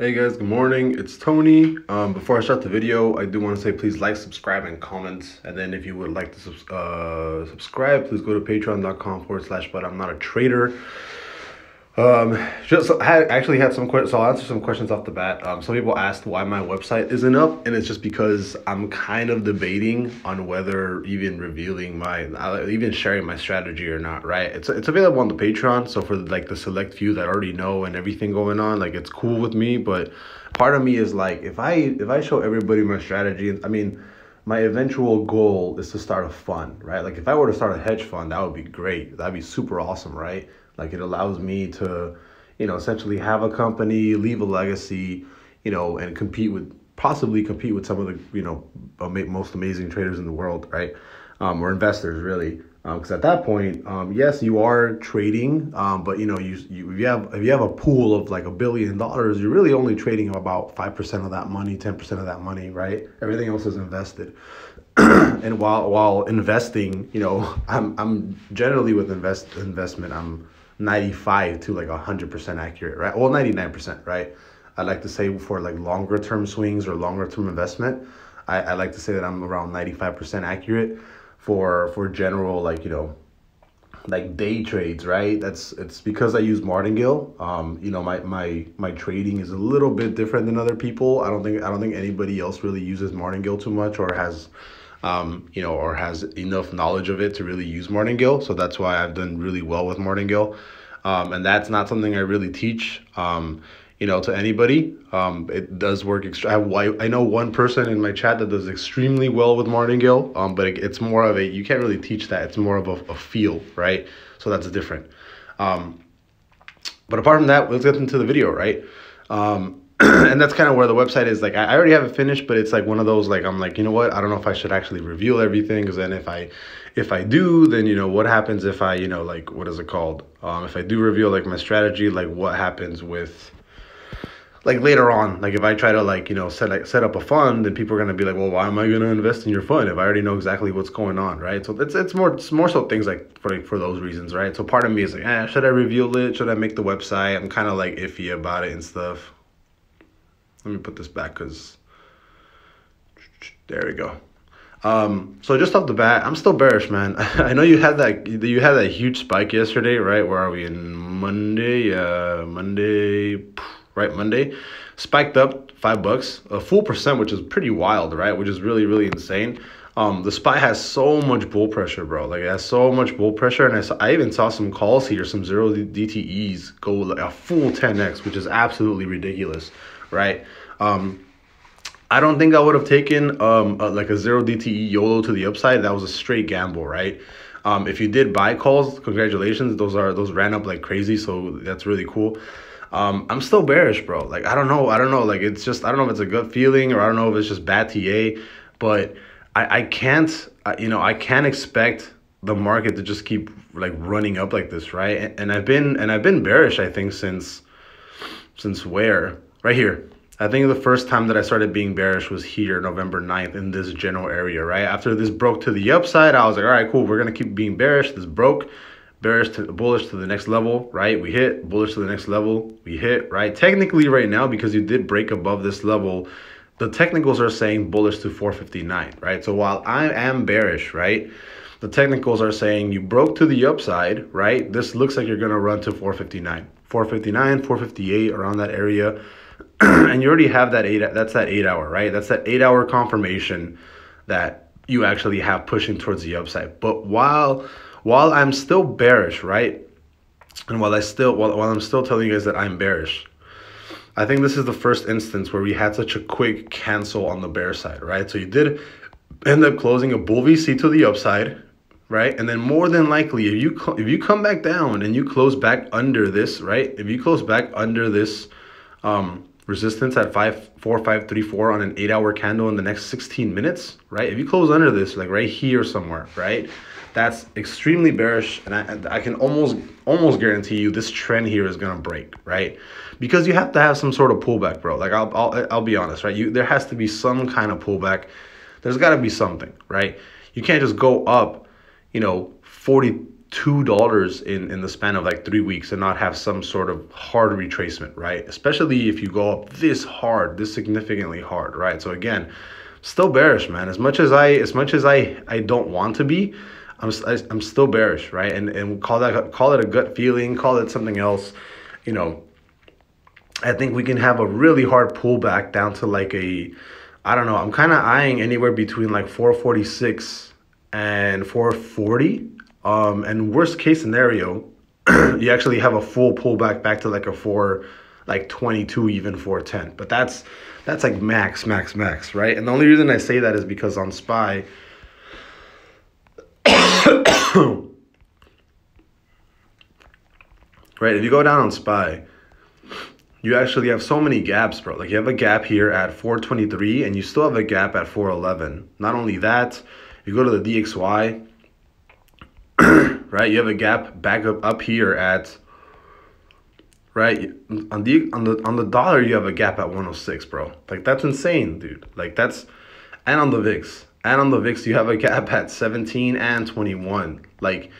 Hey guys, good morning. It's Tony. Um, before I start the video, I do want to say please like, subscribe, and comment. And then if you would like to uh, subscribe, please go to patreon.com forward slash but I'm not a trader. Um, just had actually had some questions, so I'll answer some questions off the bat. Um, some people asked why my website isn't up, and it's just because I'm kind of debating on whether even revealing my, even sharing my strategy or not. Right? It's it's available on the Patreon, so for like the select few that already know and everything going on, like it's cool with me. But part of me is like, if I if I show everybody my strategy, I mean my eventual goal is to start a fund, right? Like if I were to start a hedge fund, that would be great. That'd be super awesome, right? Like it allows me to, you know, essentially have a company, leave a legacy, you know, and compete with possibly compete with some of the you know most amazing traders in the world, right? Um, or investors really, because um, at that point, um, yes, you are trading, um, but you know, you, you if you have if you have a pool of like a billion dollars, you're really only trading about five percent of that money, ten percent of that money, right? Everything else is invested. and while while investing, you know, I'm I'm generally with invest investment, I'm 95 to like 100% accurate, right? Well, 99%, right? I like to say for like longer term swings or longer term investment, I, I like to say that I'm around 95% accurate for for general like, you know, like day trades, right? That's it's because I use Martingale. Um, you know, my my my trading is a little bit different than other people. I don't think I don't think anybody else really uses Martingale too much or has um, you know, or has enough knowledge of it to really use Martingale. So that's why I've done really well with Martingale. Um, and that's not something I really teach, um, you know, to anybody. Um, it does work. Extra- I, I know one person in my chat that does extremely well with Martingale, um, but it, it's more of a, you can't really teach that. It's more of a, a feel, right? So that's different. Um, but apart from that, let's get into the video, right? Um, and that's kind of where the website is like I already have it finished but it's like one of those like i'm like you know what? I don't know if i should actually reveal everything because then if i if i do then you know what happens if i you know like what is it called? Um if i do reveal like my strategy like what happens with like later on? Like if i try to like you know set like set up a fund then people are going to be like well why am i going to invest in your fund if i already know exactly what's going on? Right? So it's it's more it's more so things like for like, for those reasons right? So part of me is like eh, should i reveal it? Should i make the website? I'm kind of like iffy about it and stuff let me put this back because there we go. Um, so just off the bat, I'm still bearish, man. I know you had that you had that huge spike yesterday, right? Where are we in Monday? Uh, Monday, right? Monday, spiked up five bucks, a full percent, which is pretty wild, right? Which is really really insane. Um, the SPY has so much bull pressure, bro. Like it has so much bull pressure, and I, saw, I even saw some calls here, some zero DTEs go like a full 10x, which is absolutely ridiculous right? Um, I don't think I would have taken um, a, like a zero DTE YOLO to the upside. That was a straight gamble, right? Um, if you did buy calls, congratulations. Those are those ran up like crazy, so that's really cool. Um, I'm still bearish, bro. Like I don't know, I don't know. Like it's just I don't know if it's a good feeling or I don't know if it's just bad TA, but I I can't you know I can't expect the market to just keep like running up like this, right? And, and I've been and I've been bearish I think since since where right here. I think the first time that I started being bearish was here, November 9th, in this general area, right? After this broke to the upside, I was like, all right, cool, we're to keep being bearish. This broke, bearish to bullish to the next level, right? We hit, bullish to the next level, we hit, right? Technically right now, because you did break above this level, the technicals are saying bullish to 459, right? So while I am bearish, right? The technicals are saying you broke to the upside, right? This looks like you're to run to 459. 459, 458, around that area and you already have that eight that's that eight hour right? That's that eight hour confirmation that you actually have pushing towards the upside. But while while i'm still bearish right? And while i still while, while i'm still telling you guys that i'm bearish i think this is the first instance where we had such a quick cancel on the bear side right? So you did end up closing a bull vc to the upside right? And then more than likely if you if you come back down and you close back under this right? If you close back under this um resistance at five four five three four on an eight hour candle in the next 16 minutes right? If you close under this like right here somewhere right? That's extremely bearish and I, I can almost almost guarantee you this trend here is gonna break right? Because you have to have some sort of pullback bro. Like I'll, I'll, I'll be honest right? You there has to be some kind of pullback. There's got to be something right? You can't just go up you know 40 two dollars in in the span of like three weeks and not have some sort of hard retracement right? Especially if you go up this hard this significantly hard right? So again still bearish man. As much as i as much as i i don't want to be i'm i'm still bearish right? And and call that call it a gut feeling call it something else. You know i think we can have a really hard pullback down to like a i don't know i'm kind of eyeing anywhere between like 446 and 440 um, and worst case scenario, you actually have a full pullback back to like a four, like 22, even 410. But that's that's like max, max, max, right? And the only reason I say that is because on SPY, right? If you go down on SPY, you actually have so many gaps, bro. Like you have a gap here at 423 and you still have a gap at 411. Not only that, you go to the DXY, right? You have a gap back up up here at right? On the on the on the dollar you have a gap at 106 bro. Like that's insane dude. Like that's and on the vix and on the vix you have a gap at 17 and 21 like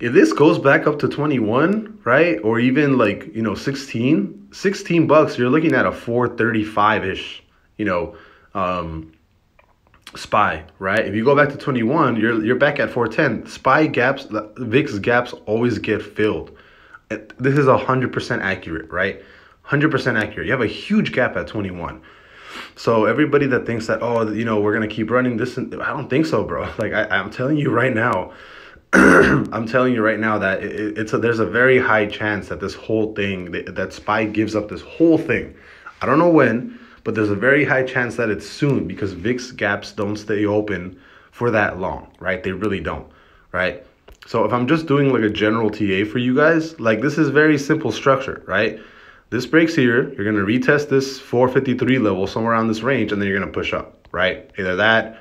if this goes back up to 21 right or even like you know 16 16 bucks you're looking at a 435 ish you know um SPY, right? If you go back to 21, you're you're back at 410. SPY gaps, VIX gaps always get filled. This is 100% accurate, right? 100% accurate. You have a huge gap at 21. So everybody that thinks that, oh, you know, we're going to keep running this, and, I don't think so, bro. Like I, I'm telling you right now, I'm telling you right now that it, it's a, there's a very high chance that this whole thing, that, that SPY gives up this whole thing. I don't know when, but there's a very high chance that it's soon because VIX gaps don't stay open for that long, right? They really don't, right? So if I'm just doing like a general TA for you guys, like this is very simple structure, right? This breaks here, you're gonna retest this 453 level somewhere around this range, and then you're gonna push up, right? Either that,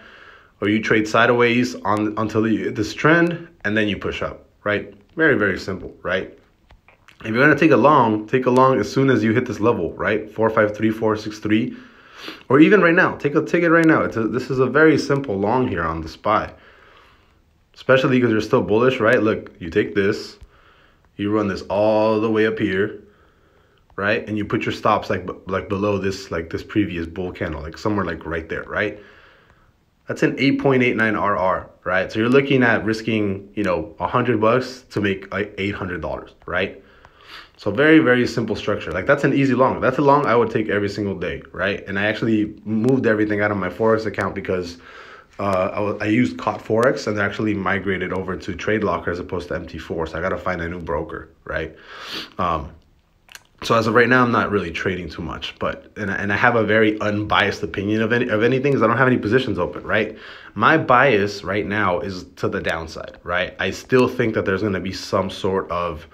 or you trade sideways on until you hit this trend, and then you push up, right? Very, very simple, right? If you're gonna take a long, take a long as soon as you hit this level, right? Four five three four six three, or even right now. Take a ticket right now. It's a, this is a very simple long here on the SPY, especially because you're still bullish, right? Look, you take this, you run this all the way up here, right? And you put your stops like like below this like this previous bull candle, like somewhere like right there, right? That's an 8.89 RR, right? So you're looking at risking, you know, 100 bucks to make like $800, right? So very, very simple structure. Like that's an easy long. That's a long I would take every single day, right? And I actually moved everything out of my Forex account because uh, I, I used Caught Forex and actually migrated over to TradeLocker as opposed to MT4. So I got to find a new broker, right? Um, so as of right now, I'm not really trading too much, but and I, and I have a very unbiased opinion of any of anything because I don't have any positions open, right? My bias right now is to the downside, right? I still think that there's going to be some sort of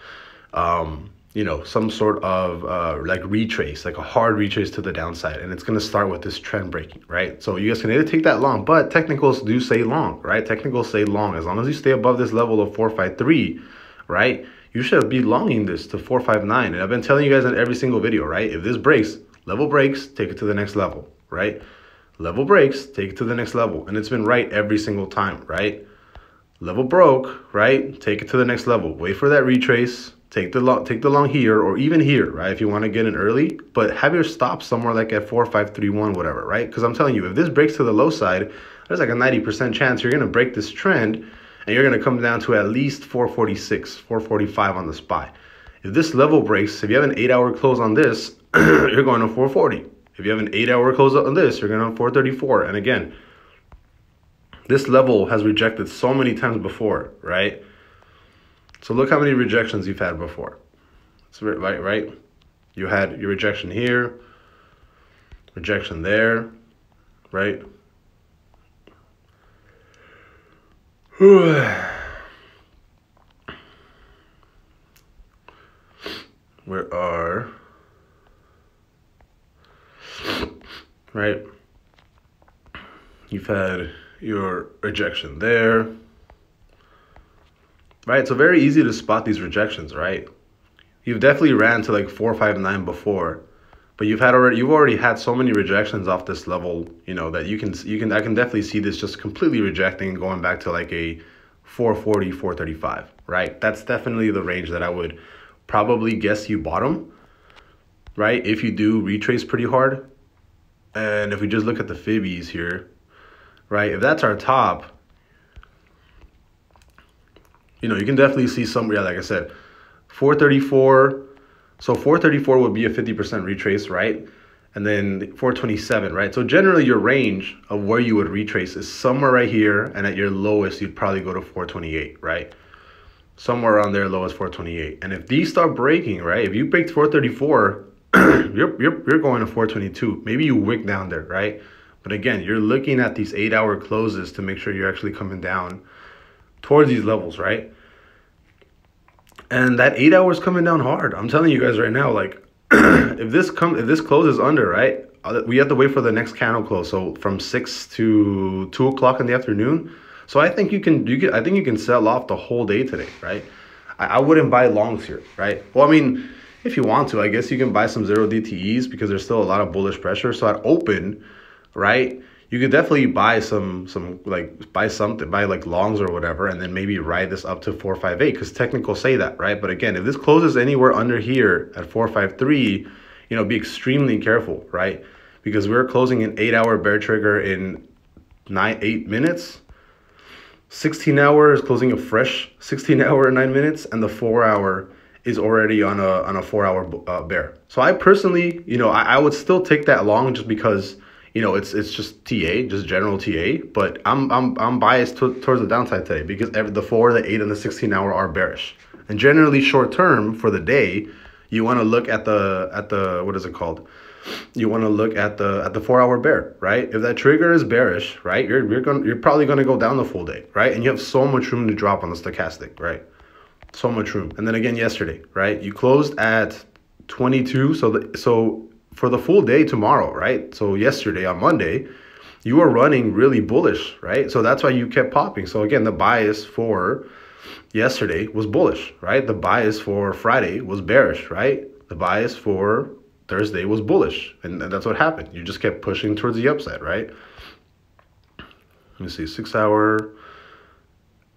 um, you know, some sort of uh, like retrace, like a hard retrace to the downside. And it's going to start with this trend breaking, right? So you guys can either take that long, but technicals do say long, right? Technicals say long. As long as you stay above this level of 453, right? You should be longing this to 459. And I've been telling you guys in every single video, right? If this breaks, level breaks, take it to the next level, right? Level breaks, take it to the next level. And it's been right every single time, right? Level broke, right? Take it to the next level. Wait for that retrace, take the long take the long here or even here right if you want to get in early but have your stop somewhere like at 4531 whatever right? Because i'm telling you if this breaks to the low side there's like a 90% chance you're going to break this trend and you're going to come down to at least 446 445 on the SPY if this level breaks if you have an eight hour close on this you're going to 440 if you have an eight hour close on this you're going to 434 and again this level has rejected so many times before right so look how many rejections you've had before. So, right, right? You had your rejection here, rejection there, right? Where are right? You've had your rejection there, right? So very easy to spot these rejections, right? You've definitely ran to like four, five, nine before, but you've had already you've already had so many rejections off this level, you know, that you can you can I can definitely see this just completely rejecting and going back to like a 440, 435, right? That's definitely the range that I would probably guess you bottom, right? If you do retrace pretty hard. And if we just look at the fibbies here, right? If that's our top, you know, you can definitely see some, yeah, like I said, 434. So 434 would be a 50% retrace, right? And then 427, right? So generally your range of where you would retrace is somewhere right here. And at your lowest, you'd probably go to 428, right? Somewhere around there, lowest 428. And if these start breaking, right? If you break 434, you're, you're, you're going to 422. Maybe you wick down there, right? But again, you're looking at these eight hour closes to make sure you're actually coming down towards these levels, right? And that eight hours coming down hard. I'm telling you guys right now, like if this come if this closes under, right? Uh, we have to wait for the next candle close. So from six to two o'clock in the afternoon. So I think you can you can I think you can sell off the whole day today, right? I, I wouldn't buy longs here, right? Well, I mean, if you want to, I guess you can buy some zero DTEs because there's still a lot of bullish pressure. So at open, right? You could definitely buy some some like buy something buy like longs or whatever, and then maybe ride this up to four five eight because technical say that, right? But again, if this closes anywhere under here at four five three, you know, be extremely careful, right? Because we're closing an eight hour bear trigger in nine eight minutes. 16 hours closing a fresh 16 hour nine minutes and the four hour is already on a on a four hour uh, bear so i personally you know I, I would still take that long just because you know, it's it's just TA, just general TA. But I'm I'm I'm biased to, towards the downside today because every, the four, the eight, and the sixteen hour are bearish. And generally, short term for the day, you want to look at the at the what is it called? You want to look at the at the four hour bear, right? If that trigger is bearish, right, you're you're going you're probably to go down the full day, right? And you have so much room to drop on the stochastic, right? So much room. And then again yesterday, right? You closed at 22, so the so for the full day tomorrow, right? So yesterday on Monday, you were running really bullish, right? So that's why you kept popping. So again, the bias for yesterday was bullish, right? The bias for Friday was bearish, right? The bias for Thursday was bullish. And that's what happened. You just kept pushing towards the upside, right? Let me see, six hour,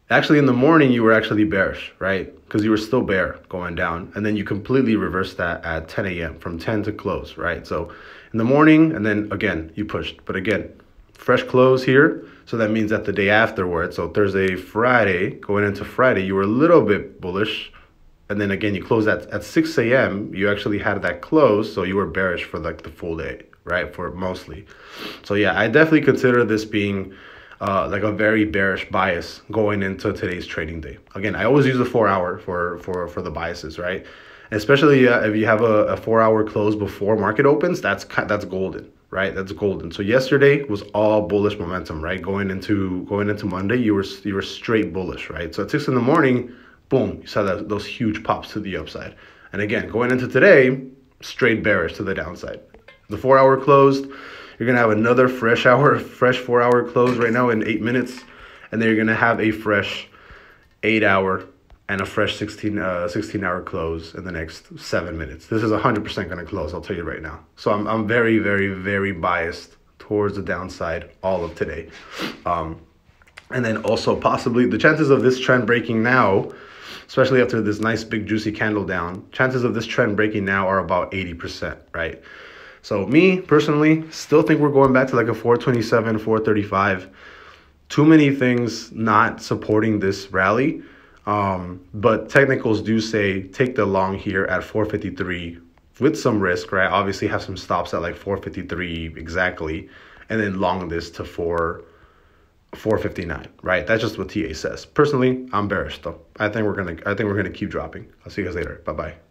Actually, in the morning, you were actually bearish, right? Because you were still bear going down. And then you completely reversed that at 10 a.m. from 10 to close, right? So in the morning, and then again, you pushed. But again, fresh close here. So that means that the day afterwards, so Thursday, Friday, going into Friday, you were a little bit bullish. And then again, you closed at, at 6 a.m. You actually had that close. So you were bearish for like the full day, right? For mostly. So yeah, I definitely consider this being uh, like a very bearish bias going into today's trading day. Again, I always use the four hour for for for the biases, right? Especially uh, if you have a, a four hour close before market opens, that's that's golden, right? That's golden. So yesterday was all bullish momentum, right? Going into going into Monday, you were you were straight bullish, right? So at six in the morning, boom, you saw that those huge pops to the upside. And again, going into today, straight bearish to the downside. The four hour closed you're gonna have another fresh hour, fresh four hour close right now in eight minutes, and then you're gonna have a fresh eight hour and a fresh 16, uh, 16 hour close in the next seven minutes. This is 100% gonna close, I'll tell you right now. So I'm, I'm very, very, very biased towards the downside all of today. Um, and then also possibly the chances of this trend breaking now, especially after this nice big juicy candle down, chances of this trend breaking now are about 80%, right? So me personally, still think we're going back to like a 427, 435. Too many things not supporting this rally. Um, but technicals do say take the long here at 453 with some risk, right? Obviously have some stops at like 453 exactly, and then long this to 4 459, right? That's just what TA says. Personally, I'm bearish though. I think we're gonna I think we're gonna keep dropping. I'll see you guys later. Bye bye.